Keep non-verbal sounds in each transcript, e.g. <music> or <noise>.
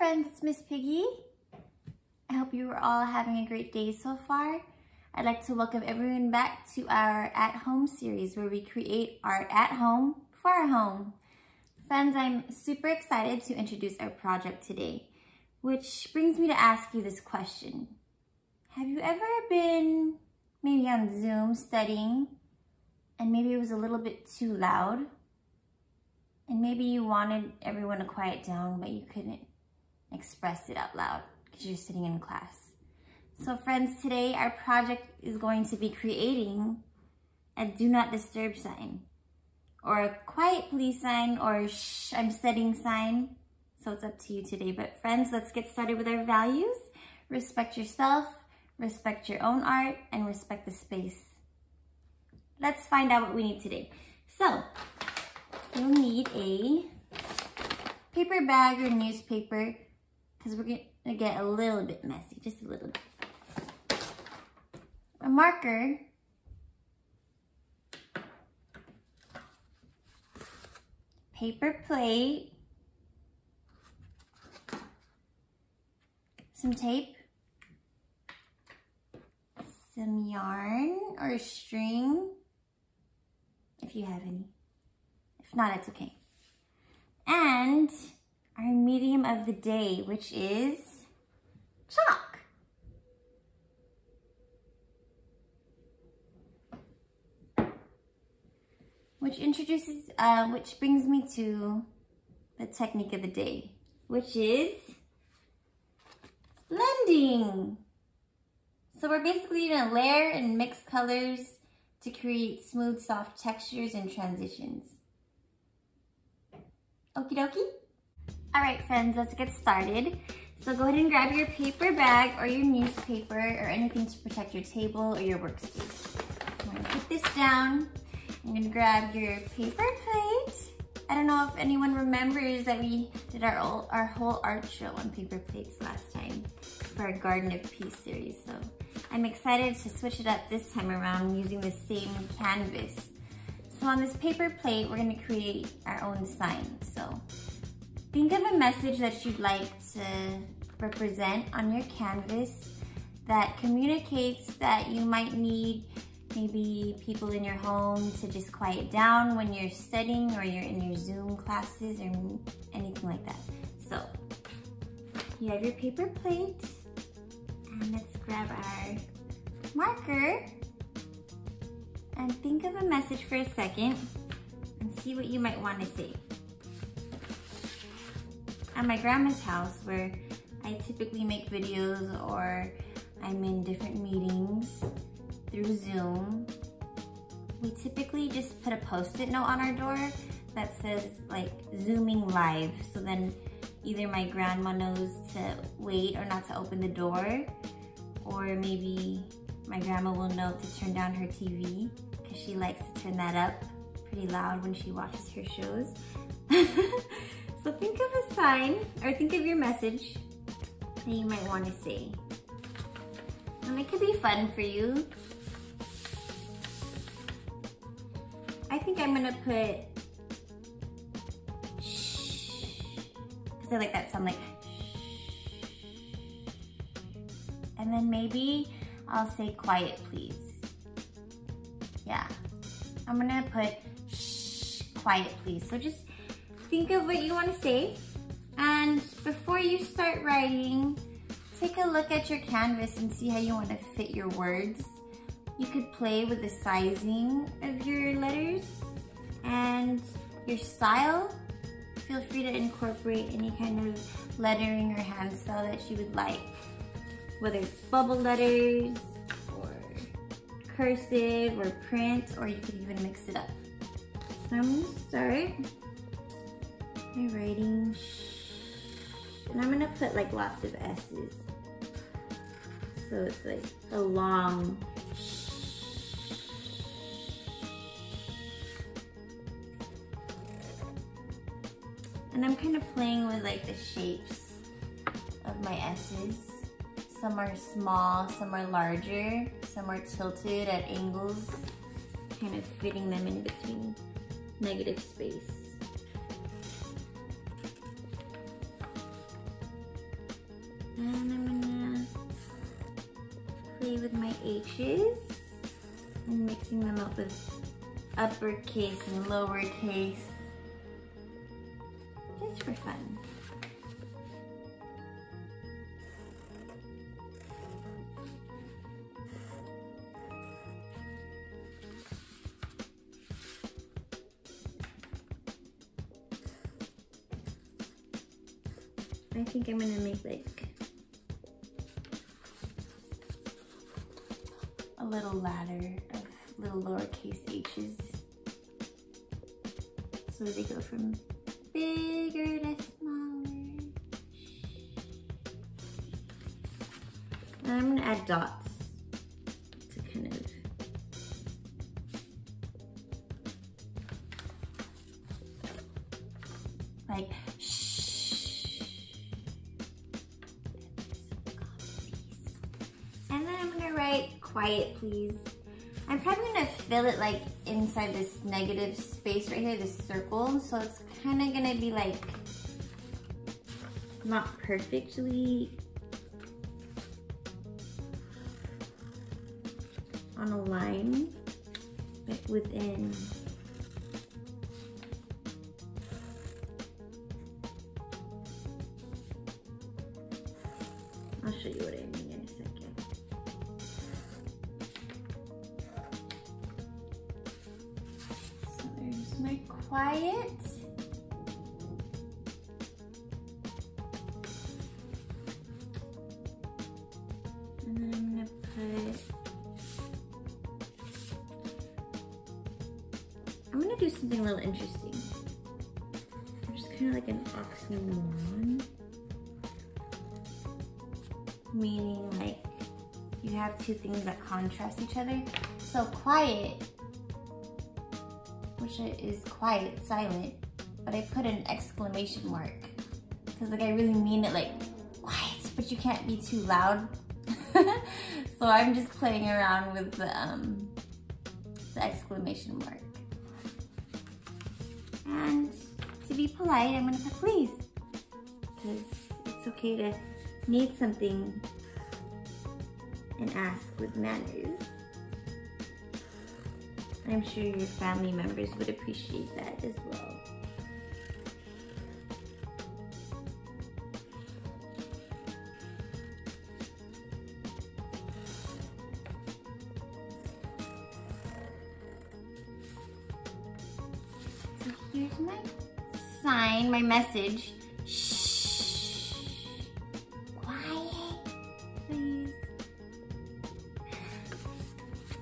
friends, it's Miss Piggy. I hope you are all having a great day so far. I'd like to welcome everyone back to our At Home series where we create art at home for our home. Friends, I'm super excited to introduce our project today, which brings me to ask you this question. Have you ever been maybe on Zoom studying and maybe it was a little bit too loud? And maybe you wanted everyone to quiet down, but you couldn't express it out loud because you're sitting in class. So friends, today our project is going to be creating a do not disturb sign or a quiet please sign or shh, I'm studying sign. So it's up to you today. But friends, let's get started with our values. Respect yourself, respect your own art, and respect the space. Let's find out what we need today. So, you'll need a paper bag or newspaper because we're to get a little bit messy, just a little bit. A marker. Paper plate. Some tape. Some yarn or string, if you have any. If not, it's okay. And our medium of the day, which is chalk. Which introduces, uh, which brings me to the technique of the day, which is blending. So we're basically gonna layer and mix colors to create smooth, soft textures and transitions. Okie dokie? All right, friends, let's get started. So go ahead and grab your paper bag or your newspaper or anything to protect your table or your workspace. I'm gonna put this down. I'm gonna grab your paper plate. I don't know if anyone remembers that we did our, our whole art show on paper plates last time for our Garden of Peace series. So I'm excited to switch it up this time around using the same canvas. So on this paper plate, we're gonna create our own sign. So Think of a message that you'd like to represent on your canvas that communicates that you might need maybe people in your home to just quiet down when you're studying or you're in your Zoom classes or anything like that. So you have your paper plate and let's grab our marker and think of a message for a second and see what you might want to say at my grandma's house where I typically make videos or I'm in different meetings through Zoom, we typically just put a post-it note on our door that says like zooming live. So then either my grandma knows to wait or not to open the door or maybe my grandma will know to turn down her TV because she likes to turn that up pretty loud when she watches her shows. <laughs> So think of a sign or think of your message that you might want to say. And it could be fun for you. I think I'm gonna put shh, I like that sound like. And then maybe I'll say quiet please. Yeah, I'm gonna put shh, quiet please. So just think of what you want to say. And before you start writing, take a look at your canvas and see how you want to fit your words. You could play with the sizing of your letters and your style. Feel free to incorporate any kind of lettering or hand style that you would like. Whether it's bubble letters or cursive or print, or you could even mix it up. So I'm gonna start my writing. And I'm gonna put like lots of S's. So it's like a long And I'm kind of playing with like the shapes of my S's. Some are small, some are larger, some are tilted at angles, kind of fitting them in between negative space. And I'm gonna play with my H's and mixing them up with uppercase and lowercase just for fun. I think I'm gonna make like ladder of little lowercase h's. So they go from bigger to smaller. And I'm gonna add dots to kind of like shh. And then I'm gonna write quiet please. I'm probably gonna fill it like inside this negative space right here, this circle. So it's kind of gonna be like not perfectly on a line, but within I'm gonna do something a little interesting. Just kind of like an oxymoron. Meaning like you have two things that contrast each other. So quiet, which is quiet, silent, but I put an exclamation mark. Cause like I really mean it like quiet, but you can't be too loud. <laughs> so I'm just playing around with the, um, the exclamation mark. Polite, I'm gonna put please. Cause it's okay to need something and ask with manners. I'm sure your family members would appreciate that as well. Here's my sign, my message. Shh. Quiet, please.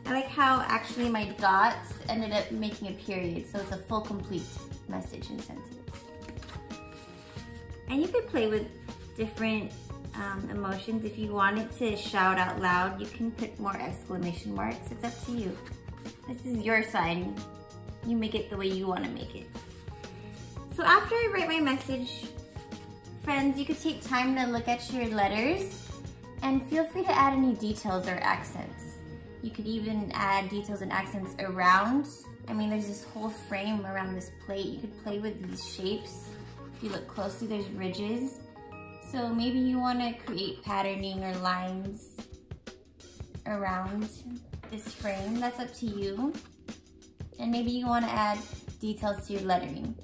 I like how actually my dots ended up making a period, so it's a full complete message and sentence. And you could play with different um, emotions. If you wanted to shout out loud, you can put more exclamation marks. It's up to you. This is your sign. You make it the way you want to make it. So after I write my message, friends, you could take time to look at your letters and feel free to add any details or accents. You could even add details and accents around. I mean, there's this whole frame around this plate. You could play with these shapes. If you look closely, there's ridges. So maybe you want to create patterning or lines around this frame. That's up to you. And maybe you want to add details to your lettering.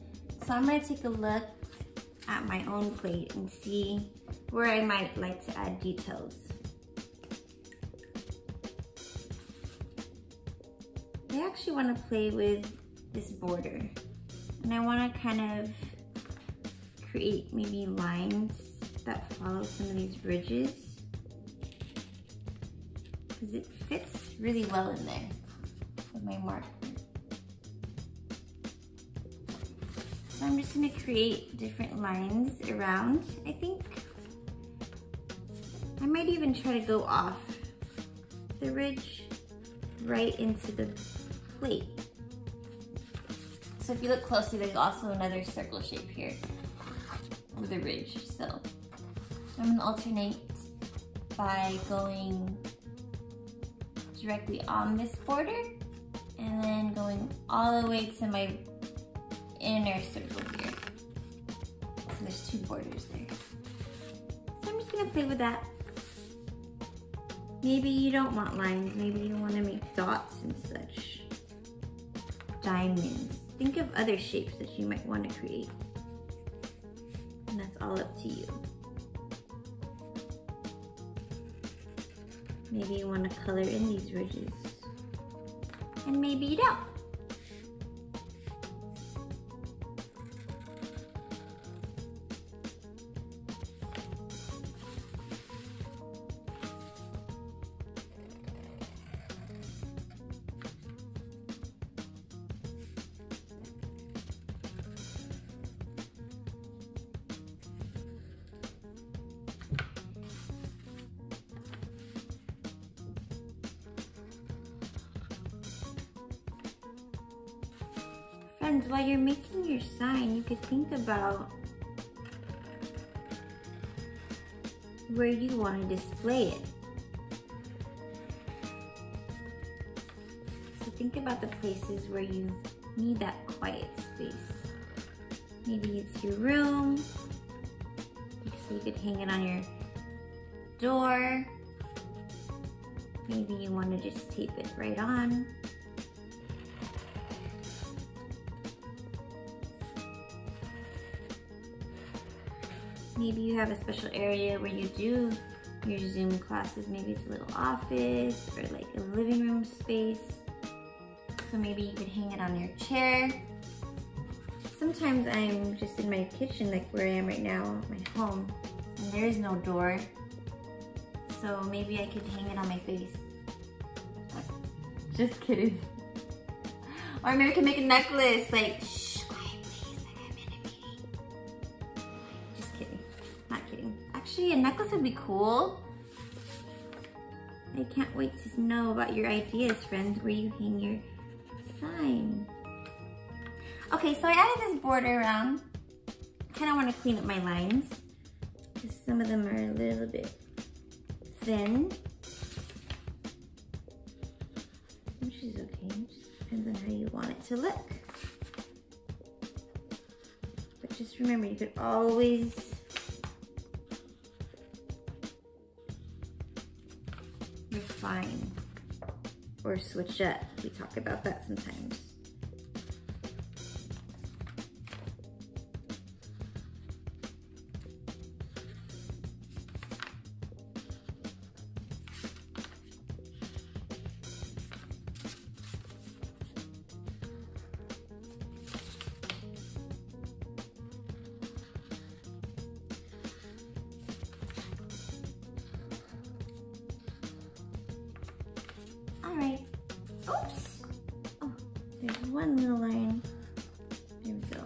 So I'm to take a look at my own plate and see where I might like to add details. I actually want to play with this border and I want to kind of create maybe lines that follow some of these ridges because it fits really well in there with my marker. So I'm just to create different lines around, I think. I might even try to go off the ridge right into the plate. So if you look closely, there's also another circle shape here with a ridge. So I'm gonna alternate by going directly on this border and then going all the way to my inner circle here. So there's two borders there. So I'm just gonna play with that Maybe you don't want lines. Maybe you want to make dots and such. Diamonds. Think of other shapes that you might want to create. And that's all up to you. Maybe you want to color in these ridges. And maybe you don't. Think about where you want to display it. So think about the places where you need that quiet space. Maybe it's your room, so you could hang it on your door. Maybe you want to just tape it right on. Maybe you have a special area where you do your Zoom classes. Maybe it's a little office or like a living room space. So maybe you could hang it on your chair. Sometimes I'm just in my kitchen like where I am right now, my home, and there is no door. So maybe I could hang it on my face. Just kidding. <laughs> Or maybe I can make a necklace like Actually, a necklace would be cool. I can't wait to know about your ideas, friends, where you hang your sign. Okay, so I added this border around. Kind of want to clean up my lines. Because some of them are a little bit thin. Which is okay, it just depends on how you want it to look. But just remember, you could always refine or switch up. We talk about that sometimes. One little line. There we go.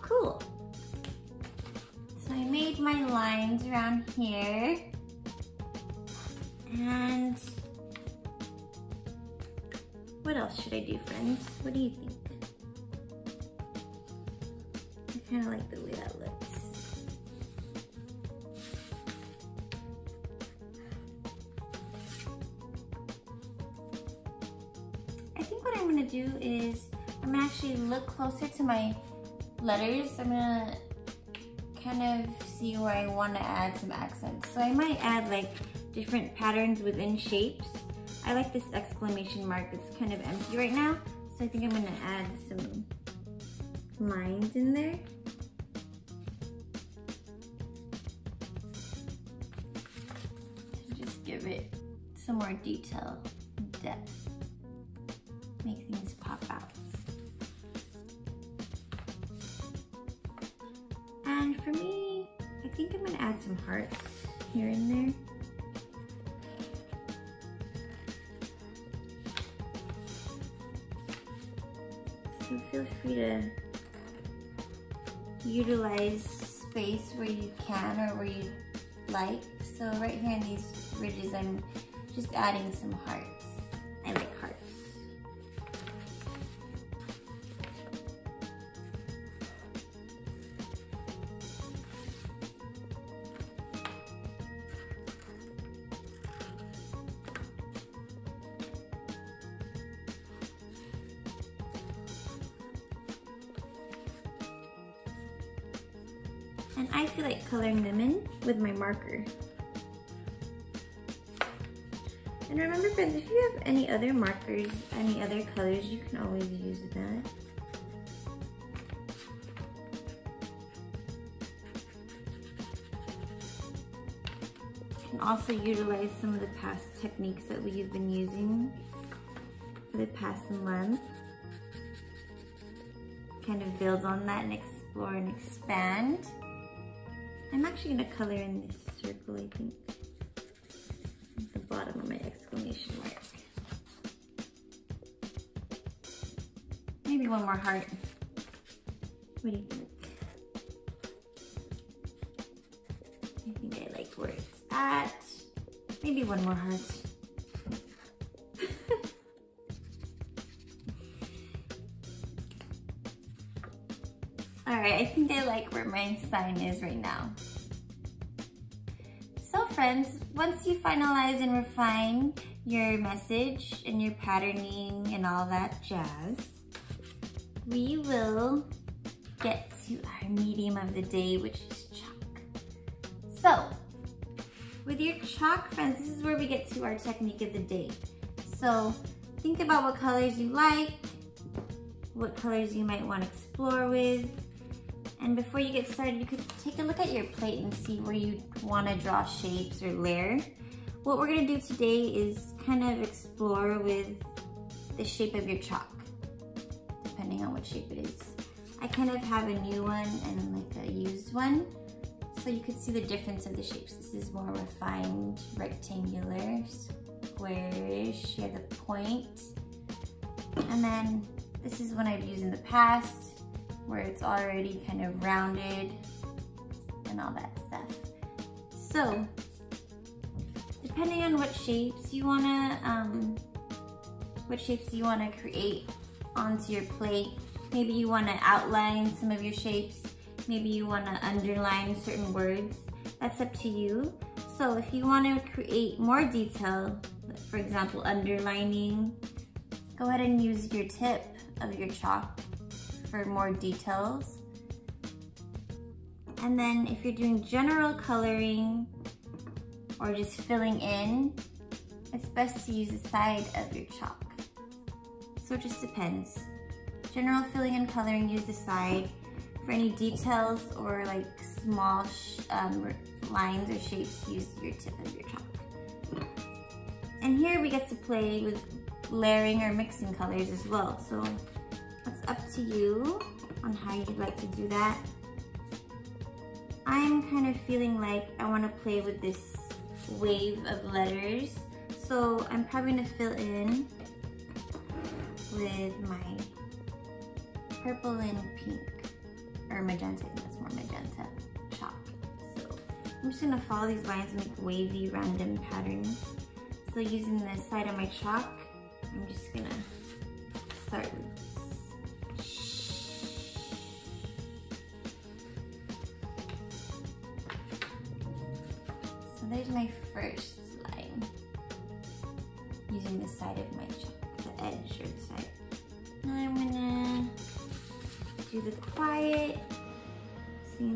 Cool. So I made my lines around here. And what else should I do, friends? What do you think? I kind of like the way I'm gonna actually look closer to my letters. I'm gonna kind of see where I wanna add some accents. So I might add like different patterns within shapes. I like this exclamation mark It's kind of empty right now. So I think I'm gonna add some lines in there. Just give it some more detail depth make things pop out. For me, I think I'm gonna add some hearts here and there. So feel free to utilize space where you can or where you like. So right here in these ridges, I'm just adding some hearts. Marker. And remember friends, if you have any other markers, any other colors, you can always use that. You can also utilize some of the past techniques that we've been using for the past month. Kind of build on that and explore and expand. I'm actually gonna color in this circle, I think The bottom of my exclamation mark. Maybe one more heart. What do you think? I think I like where it's at. Maybe one more heart. I like where my sign is right now So friends, once you finalize and refine your message and your patterning and all that jazz, we will get to our medium of the day, which is chalk. So, with your chalk, friends, this is where we get to our technique of the day. So, think about what colors you like, what colors you might want to explore with, and before you get started, you could take a look at your plate and see where you wanna draw shapes or layer. What we're gonna do today is kind of explore with the shape of your chalk, depending on what shape it is. I kind of have a new one and like a used one, so you could see the difference of the shapes. This is more refined, rectangular, squarish, you have the point. And then this is one I've used in the past where it's already kind of rounded and all that stuff. So, depending on what shapes you wanna, um, what shapes you wanna create onto your plate, maybe you wanna outline some of your shapes, maybe you wanna underline certain words, that's up to you. So if you wanna create more detail, for example, underlining, go ahead and use your tip of your chalk for more details. And then if you're doing general coloring or just filling in, it's best to use the side of your chalk. So it just depends. General filling and coloring, use the side. For any details or like small um, lines or shapes, use your tip of your chalk. And here we get to play with layering or mixing colors as well. So up to you on how you'd like to do that. I'm kind of feeling like I want to play with this wave of letters. So I'm probably going to fill in with my purple and pink, or magenta, that's more magenta chalk. So I'm just going to follow these lines and make wavy random patterns. So using the side of my chalk, I'm just going to start with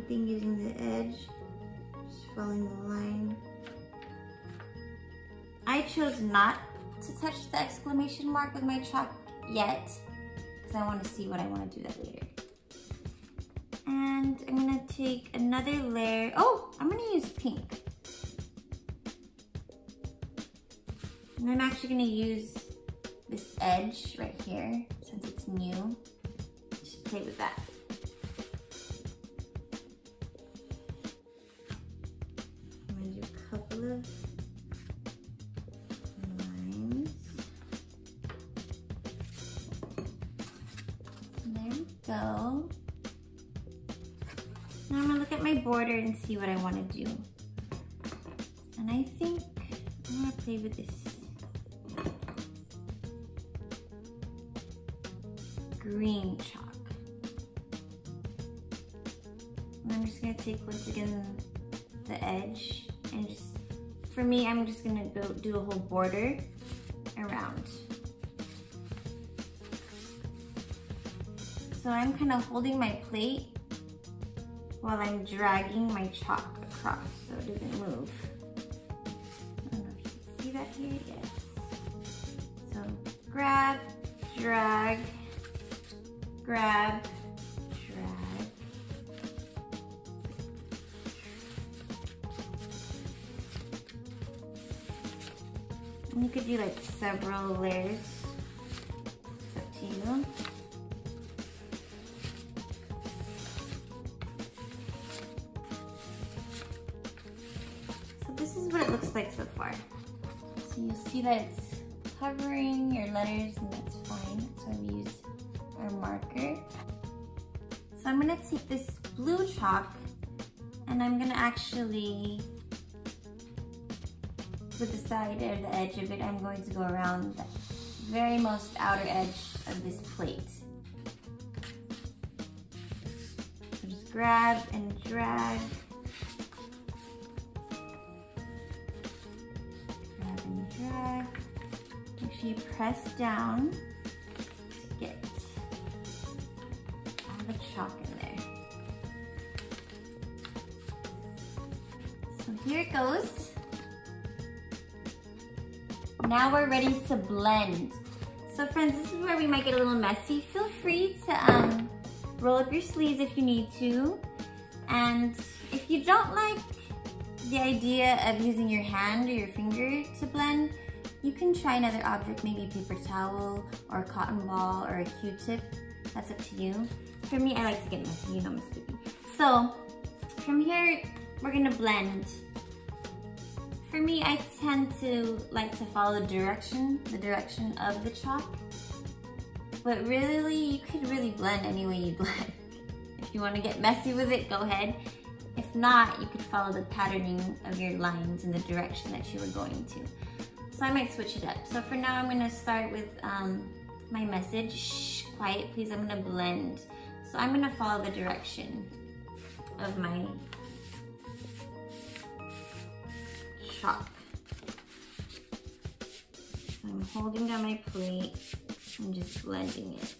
same thing using the edge, just following the line. I chose not to touch the exclamation mark with my chalk yet, because I want to see what I want to do that later. And I'm gonna take another layer. Oh, I'm gonna use pink. And I'm actually gonna use this edge right here, since it's new. Just play with that. See what I wanna do. And I think I'm gonna play with this green chalk. And I'm just gonna take once again the edge and just, for me, I'm just gonna go do a whole border around. So I'm kind of holding my plate while I'm dragging my chalk across so it doesn't move. I don't know if you can see that here, yes. So grab, drag, grab, drag. And you could do like several layers. This is what it looks like so far. So you'll see that it's covering your letters and that's fine. So we use our marker. So I'm gonna take this blue chalk and I'm gonna actually, with the side or the edge of it, I'm going to go around the very most outer edge of this plate. So just grab and drag. Sure you press down to get all the chalk in there. So here it goes. Now we're ready to blend. So friends, this is where we might get a little messy. Feel free to um, roll up your sleeves if you need to. And if you don't like the idea of using your hand or your finger to blend, you can try another object, maybe a paper towel or a cotton ball or a Q-tip. That's up to you. For me, I like to get messy, you know Baby. So from here, we're gonna blend. For me, I tend to like to follow the direction, the direction of the chalk. But really, you could really blend any way you'd <laughs> like. If you wanna get messy with it, go ahead. If not, you could follow the patterning of your lines in the direction that you were going to. So I might switch it up. So for now, I'm gonna start with um, my message. Shh, quiet please, I'm gonna blend. So I'm gonna follow the direction of my chalk. I'm holding down my plate I'm just blending it.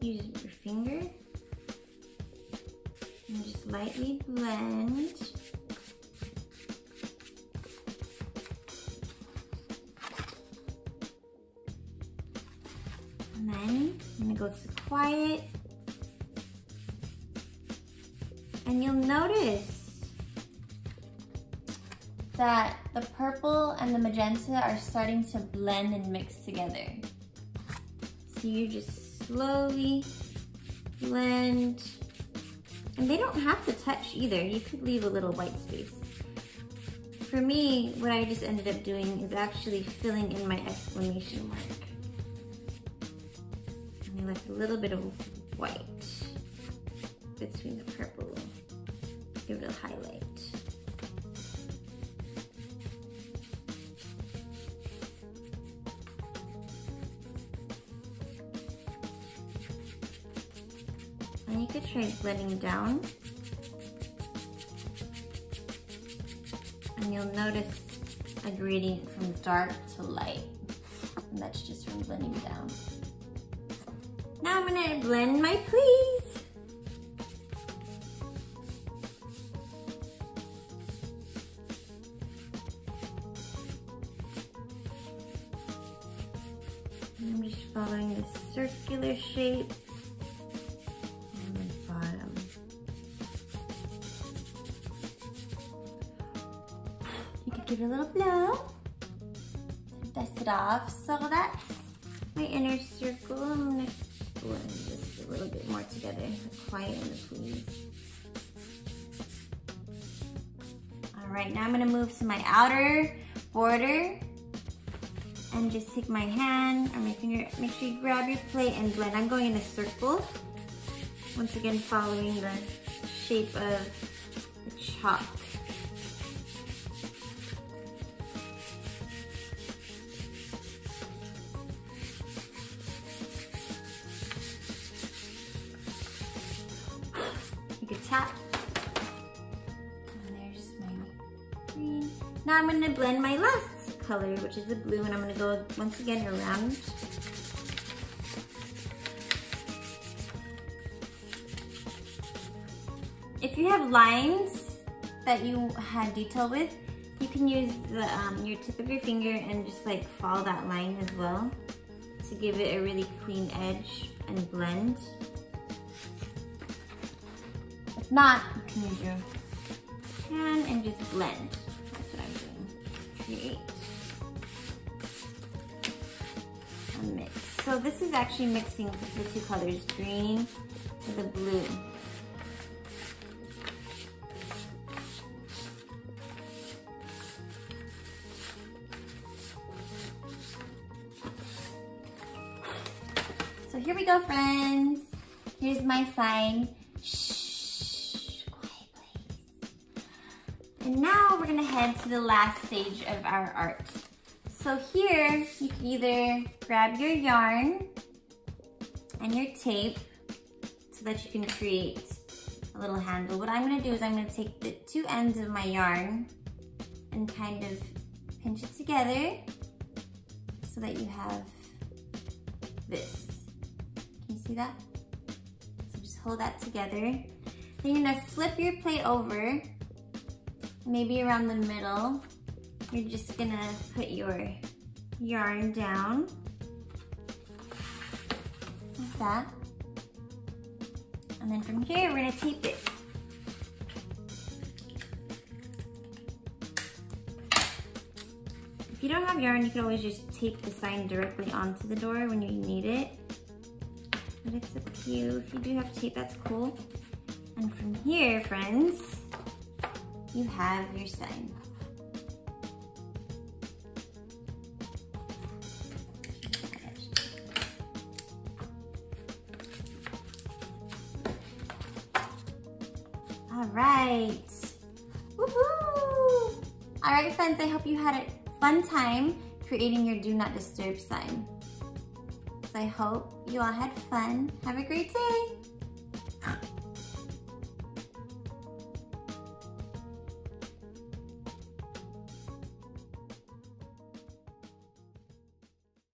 Use your finger and just lightly blend. That the purple and the magenta are starting to blend and mix together. So you just slowly blend. And they don't have to touch either. You could leave a little white space. For me, what I just ended up doing is actually filling in my exclamation mark. And I left a little bit of white between the purple. Give it a highlight. Could try blending down. And you'll notice a gradient from dark to light. And that's just from blending down. Now I'm gonna blend my please. I'm just following this circular shape give it a little blow. Dust it off. So that's my inner circle. I'm gonna blend this a little bit more together. Quiet in the please. All right, now I'm gonna move to my outer border and just take my hand or my finger, make sure you grab your plate and blend. I'm going in a circle. Once again, following the shape of the chalk. Now I'm gonna blend my last color, which is the blue, and I'm gonna go once again around. if you have lines that you had detail with, you can use the um, your tip of your finger and just like follow that line as well to give it a really clean edge and blend. If not, you can use your hand and just blend. Mix. So this is actually mixing the two colors, green with the blue. So here we go, friends. Here's my sign. Shh, And now we're gonna head to the last stage of our art. So here, you can either grab your yarn and your tape so that you can create a little handle. What I'm gonna do is I'm gonna take the two ends of my yarn and kind of pinch it together so that you have this Can you see that? So just hold that together. Then you're gonna flip your plate over, maybe around the middle. You're just gonna put your yarn down, like that. And then from here, we're gonna tape it. If you don't have yarn, you can always just tape the sign directly onto the door when you need it. But it's up to you. If you do have tape, that's cool. And from here, friends, you have your sign. All right. Woohoo! All right, friends, I hope you had a fun time creating your Do Not Disturb sign. So I hope you all had fun. Have a great day.